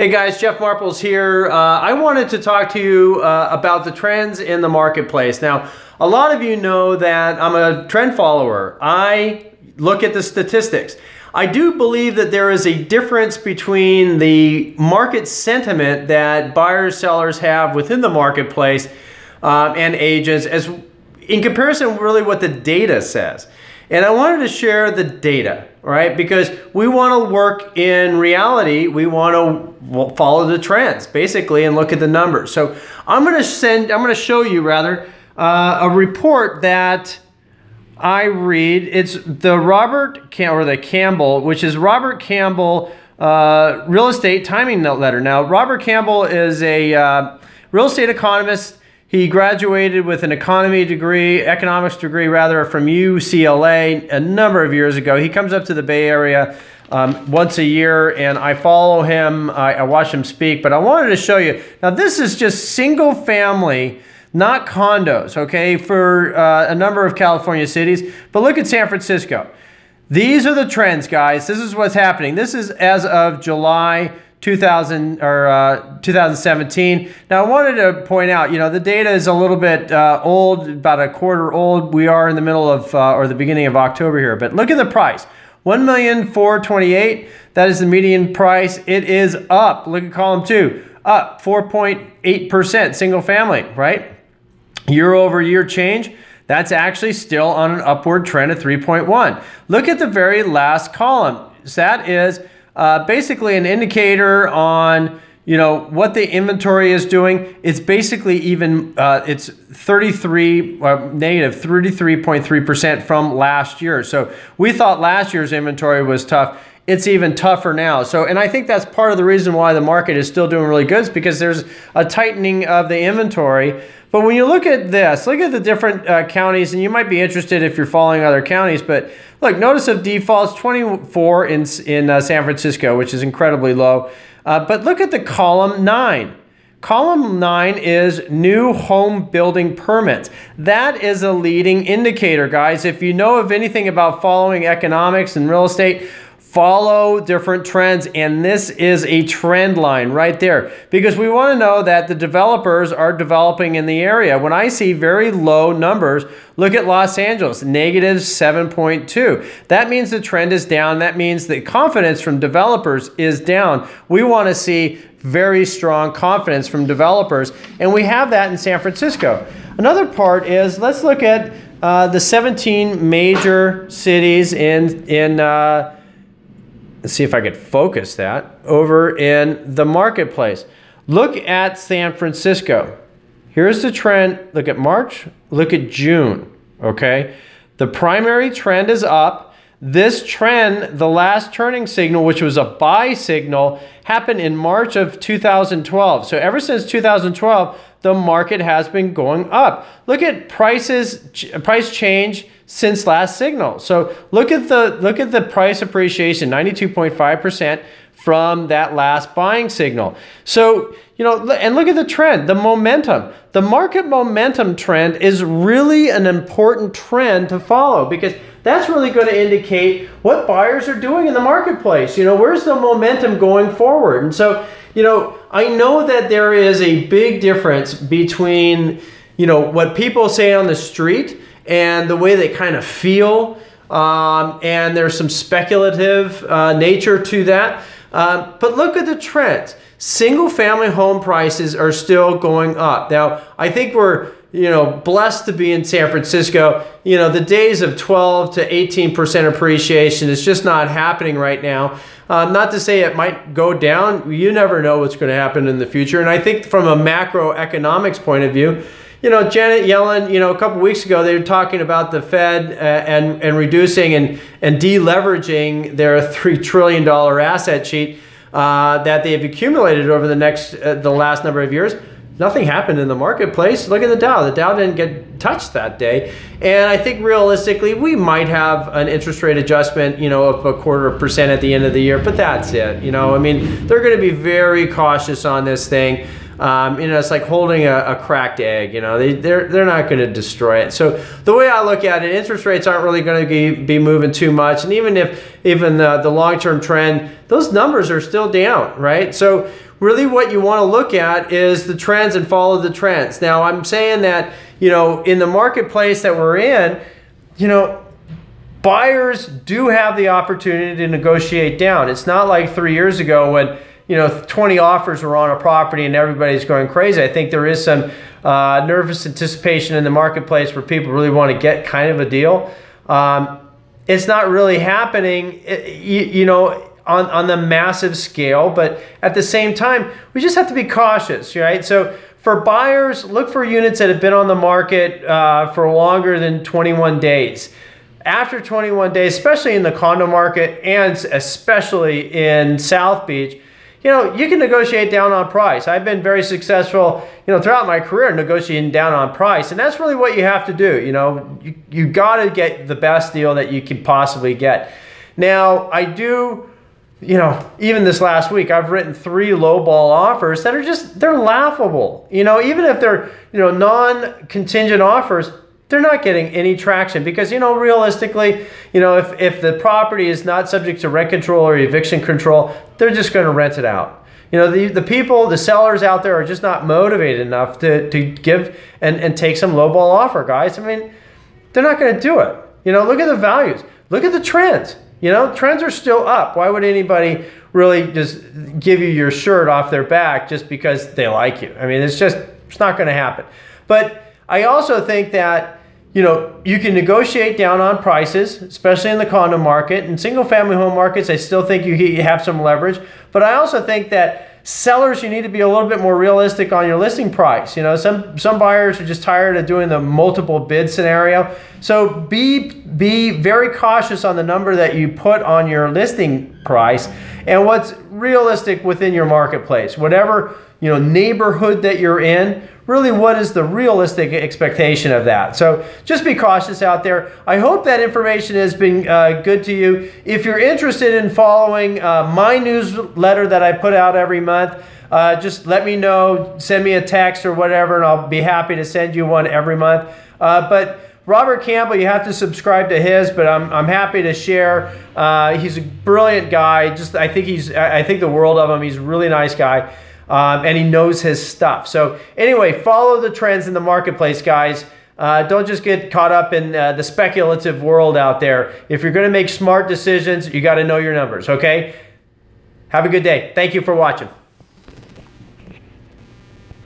Hey guys, Jeff Marples here. Uh, I wanted to talk to you uh, about the trends in the marketplace. Now, a lot of you know that I'm a trend follower. I look at the statistics. I do believe that there is a difference between the market sentiment that buyers, sellers have within the marketplace um, and agents as in comparison really what the data says. And I wanted to share the data, right? Because we want to work in reality. We want to follow the trends basically and look at the numbers. So I'm going to send, I'm going to show you rather uh, a report that I read. It's the Robert Cam or the Campbell, which is Robert Campbell uh, real estate timing letter. Now, Robert Campbell is a uh, real estate economist he graduated with an economy degree, economics degree rather, from UCLA a number of years ago. He comes up to the Bay Area um, once a year, and I follow him. I, I watch him speak, but I wanted to show you. Now, this is just single family not condos, okay, for uh, a number of California cities. But look at San Francisco. These are the trends, guys. This is what's happening. This is as of July 2000 or uh, 2017. Now, I wanted to point out, you know, the data is a little bit uh, old, about a quarter old. We are in the middle of uh, or the beginning of October here, but look at the price. 1,428. That is the median price. It is up. Look at column two, up 4.8%, single family, right? Year over year change. That's actually still on an upward trend of 3.1. Look at the very last column. That is uh, basically an indicator on you know what the inventory is doing. It's basically even uh, it's 33 uh, negative 33.3 percent from last year. So we thought last year's inventory was tough. It's even tougher now. So, and I think that's part of the reason why the market is still doing really good is because there's a tightening of the inventory. But when you look at this, look at the different uh, counties, and you might be interested if you're following other counties. But look, notice of defaults 24 in, in uh, San Francisco, which is incredibly low. Uh, but look at the column nine. Column nine is new home building permits. That is a leading indicator, guys. If you know of anything about following economics and real estate, follow different trends and this is a trend line right there. Because we want to know that the developers are developing in the area. When i see very low numbers look at los angeles negative 7.2 that means the trend is down. That means the confidence from developers is down. We want to see very strong confidence from developers and we have that in san francisco. Another part is let's look at uh, the 17 major cities in in uh, See if I could focus that over in the marketplace. Look at San Francisco. Here's the trend. Look at March, look at June, okay? The primary trend is up. This trend, the last turning signal, which was a buy signal, happened in March of 2012. So ever since 2012, the market has been going up. Look at prices, price change since last signal. So look at the look at the price appreciation, 92.5% from that last buying signal. So, you know, and look at the trend, the momentum. The market momentum trend is really an important trend to follow because that's really going to indicate what buyers are doing in the marketplace. You know, where's the momentum going forward? And so, you know, I know that there is a big difference between, you know, what people say on the street and the way they kind of feel. Um, and there's some speculative uh, nature to that. Uh, but look at the trends. Single family home prices are still going up. Now, I think we're you know blessed to be in San Francisco. You know, the days of 12 to 18% appreciation is just not happening right now. Uh, not to say it might go down. You never know what's going to happen in the future. And I think from a macroeconomics point of view, you know, Janet Yellen, you know, a couple weeks ago, they were talking about the Fed uh, and, and reducing and, and deleveraging their $3 trillion asset sheet uh, that they have accumulated over the next, uh, the last number of years. Nothing happened in the marketplace. Look at the Dow. The Dow didn't get touched that day. And I think realistically, we might have an interest rate adjustment, you know, of a quarter percent at the end of the year, but that's it. You know, I mean, they're going to be very cautious on this thing. Um, you know, it's like holding a, a cracked egg. You know, they they're they're not going to destroy it. So the way I look at it, interest rates aren't really going to be, moving too much, and even if even the, the long term trend, those numbers are still down, right? So really what you want to look at is the trends and follow the trends. Now I'm saying that, you know, in the marketplace that we're in, you know, buyers do have the opportunity to negotiate down. It's not like three years ago when you know 20 offers were on a property and everybody's going crazy. I think there is some uh, nervous anticipation in the marketplace where people really want to get kind of a deal. Um, it's not really happening, you, you know. On, on the massive scale, but at the same time, we just have to be cautious, right? So for buyers, look for units that have been on the market uh, for longer than 21 days after 21 days, especially in the condo market and especially in South Beach, you know, you can negotiate down on price. I've been very successful, you know, throughout my career negotiating down on price. And that's really what you have to do. You know, you, you got to get the best deal that you can possibly get. Now, I do, you know, even this last week, I've written three lowball offers that are just, they're laughable. You know, even if they're, you know, non contingent offers, they're not getting any traction because you know realistically you know if, if the property is not subject to rent control or eviction control they're just going to rent it out. You know the, the people the sellers out there are just not motivated enough to, to give and, and take some lowball offer guys. I mean they're not going to do it. You know look at the values. Look at the trends. You know trends are still up. Why would anybody really just give you your shirt off their back just because they like you? I mean it's just it's not going to happen. But i also think that you know, you can negotiate down on prices, especially in the condo market. In single family home markets, I still think you have some leverage. But I also think that sellers, you need to be a little bit more realistic on your listing price. You know, some, some buyers are just tired of doing the multiple bid scenario. So be, be very cautious on the number that you put on your listing price and what's realistic within your marketplace. Whatever, you know, neighborhood that you're in, really what is the realistic expectation of that. So just be cautious out there. I hope that information has been uh, good to you. If you're interested in following uh, my newsletter that I put out every month, uh, just let me know, send me a text or whatever, and I'll be happy to send you one every month. Uh, but Robert Campbell, you have to subscribe to his, but I'm, I'm happy to share. Uh, he's a brilliant guy. Just I think he's I think the world of him. He's a really nice guy um, and he knows his stuff. So anyway, follow the trends in the marketplace, guys. Uh, don't just get caught up in uh, the speculative world out there. If you're going to make smart decisions, you got to know your numbers, okay? Have a good day. Thank you for watching.